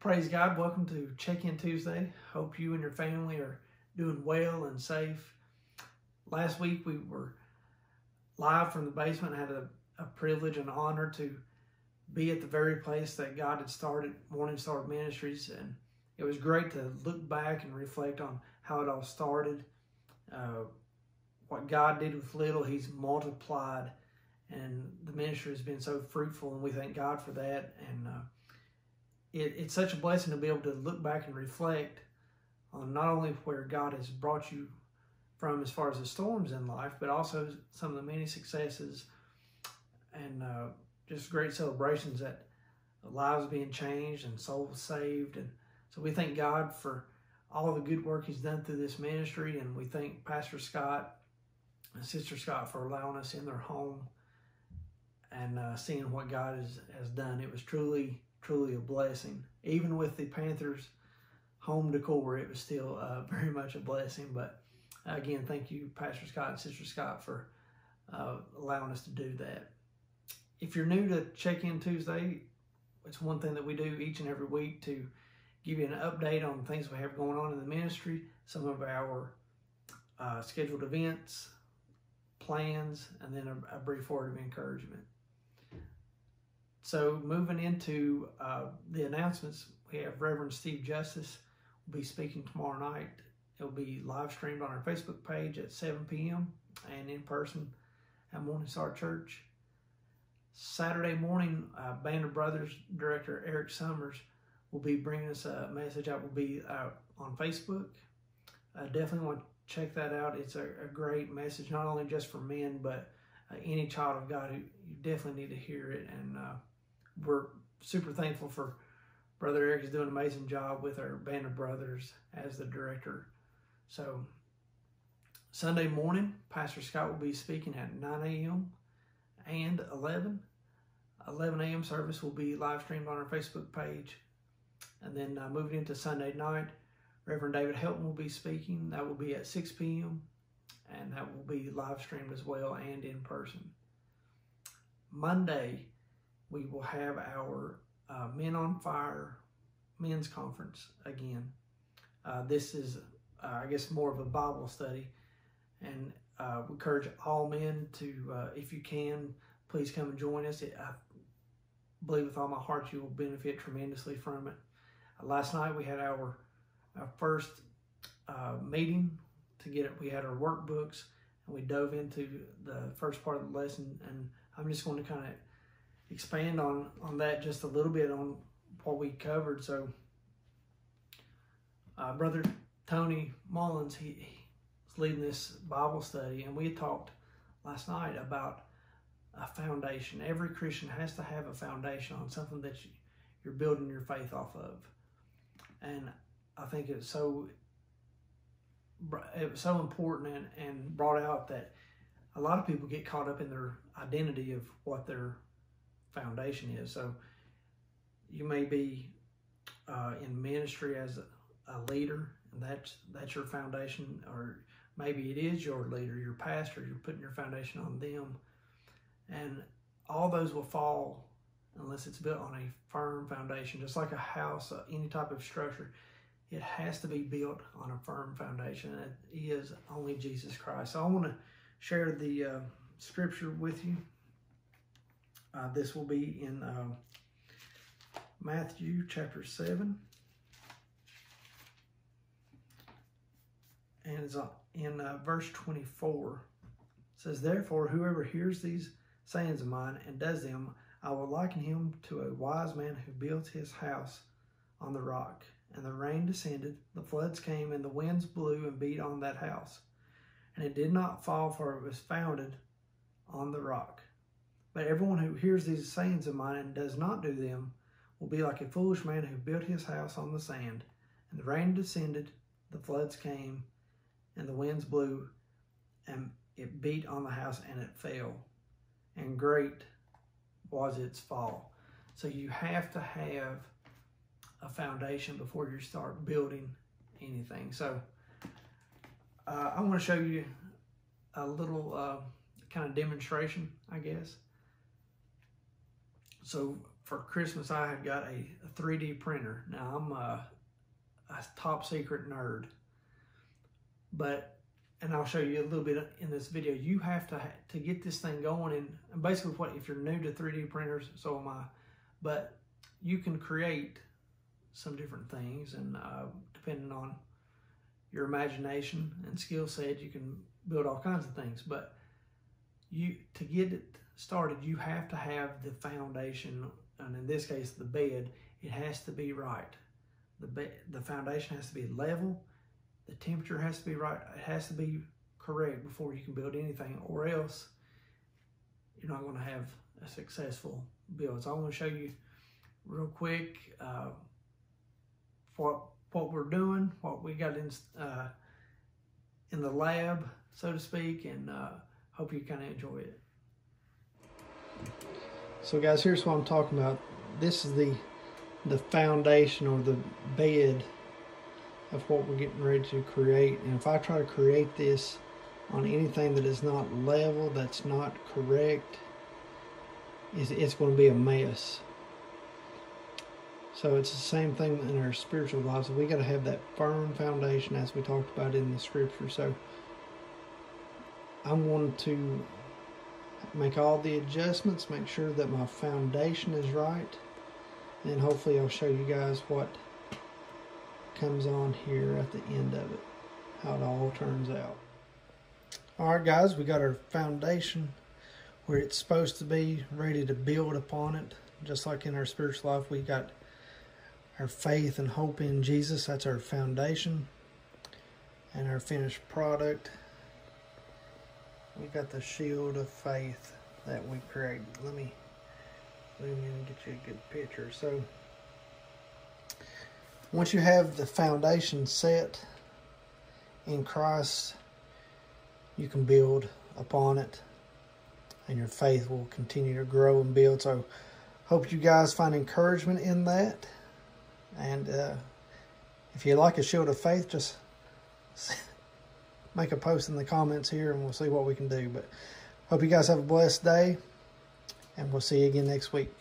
Praise God. Welcome to Check In Tuesday. Hope you and your family are doing well and safe. Last week we were live from the basement, I had a, a privilege and honor to be at the very place that God had started Morning Star Ministries. And it was great to look back and reflect on how it all started. Uh, what God did with little, He's multiplied. And the ministry has been so fruitful, and we thank God for that. And uh, it, it's such a blessing to be able to look back and reflect on not only where God has brought you from as far as the storms in life, but also some of the many successes and uh, just great celebrations that lives being changed and souls saved. And so we thank God for all the good work He's done through this ministry, and we thank Pastor Scott and Sister Scott for allowing us in their home and uh, seeing what God has, has done. It was truly truly a blessing. Even with the Panthers home decor, it was still uh, very much a blessing. But again, thank you, Pastor Scott and Sister Scott, for uh, allowing us to do that. If you're new to Check In Tuesday, it's one thing that we do each and every week to give you an update on things we have going on in the ministry, some of our uh, scheduled events, plans, and then a, a brief word of encouragement. So moving into uh, the announcements, we have Reverend Steve Justice will be speaking tomorrow night. It'll be live streamed on our Facebook page at 7 p.m. and in person at Morning Star Church. Saturday morning, uh, Band of Brothers director Eric Summers will be bringing us a message that will be out on Facebook. I definitely want to check that out. It's a, a great message, not only just for men, but uh, any child of God. You definitely need to hear it. And uh, we're super thankful for Brother Eric is doing an amazing job with our band of brothers as the director. So Sunday morning, Pastor Scott will be speaking at 9 a.m. and 11. 11 a.m. service will be live streamed on our Facebook page. And then uh, moving into Sunday night, Reverend David Helton will be speaking. That will be at 6 p.m. And that will be live streamed as well and in person. Monday, we will have our uh, Men on Fire men's conference again. Uh, this is, uh, I guess, more of a Bible study, and uh, we encourage all men to, uh, if you can, please come and join us. It, I believe with all my heart you will benefit tremendously from it. Uh, last night we had our, our first meeting to get it. We had our workbooks, and we dove into the first part of the lesson, and I'm just going to kind of expand on on that just a little bit on what we covered. So, uh, brother Tony Mullins, he, he's leading this Bible study, and we talked last night about a foundation. Every Christian has to have a foundation on something that you, you're building your faith off of, and I think it's so it was so important and, and brought out that a lot of people get caught up in their identity of what they're foundation is. So you may be uh, in ministry as a, a, leader, and that's that's your foundation, or maybe it is your leader, your pastor. You're putting your foundation on them, and all those will fall unless it's built on a firm foundation. Just like a house, uh, any type of structure, it has to be built on a firm foundation. It is only Jesus Christ. So I want to share the uh, scripture with you. Uh, this will be in uh, Matthew chapter 7. And it's in uh, verse 24. It says, Therefore, whoever hears these sayings of mine and does them, I will liken him to a wise man who built his house on the rock. And the rain descended, the floods came, and the winds blew and beat on that house. And it did not fall, for it was founded on the rock. But everyone who hears these sayings of mine and does not do them will be like a foolish man who built his house on the sand. And the rain descended, the floods came, and the winds blew, and it beat on the house, and it fell. And great was its fall. So you have to have a foundation before you start building anything. So uh, I want to show you a little uh, kind of demonstration, I guess. So for Christmas, I have got a, a 3D printer. Now, I'm a, a top secret nerd, but and I'll show you a little bit in this video. You have to to get this thing going, and, and basically, what if you're new to 3D printers, so am I. But you can create some different things, and uh, depending on your imagination and skill set, you can build all kinds of things. But you to get it started, you have to have the foundation, and in this case, the bed. It has to be right. The bed, the foundation has to be level. The temperature has to be right. It has to be correct before you can build anything, or else you're not going to have a successful build. So I want to show you real quick uh, what what we're doing, what we got in uh, in the lab, so to speak, and uh, hope you kind of enjoy it. So guys, here's what I'm talking about. This is the the foundation or the bed of what we're getting ready to create. And if I try to create this on anything that is not level, that's not correct, it's, it's going to be a mess. So it's the same thing in our spiritual lives. We got to have that firm foundation as we talked about in the scripture. So I'm going to make all the adjustments, make sure that my foundation is right, and hopefully I'll show you guys what comes on here at the end of it, how it all turns out. Alright guys, we got our foundation where it's supposed to be, ready to build upon it. Just like in our spiritual life, we got our faith and hope in Jesus. That's our foundation. And our finished product we got the shield of faith that we created. Let me zoom in and get you a good picture. So once you have the foundation set in Christ, you can build upon it and your faith will continue to grow and build. So hope you guys find encouragement in that. And uh, if you like a shield of faith, just make a post in the comments here and we'll see what we can do. But hope you guys have a blessed day and we'll see you again next week.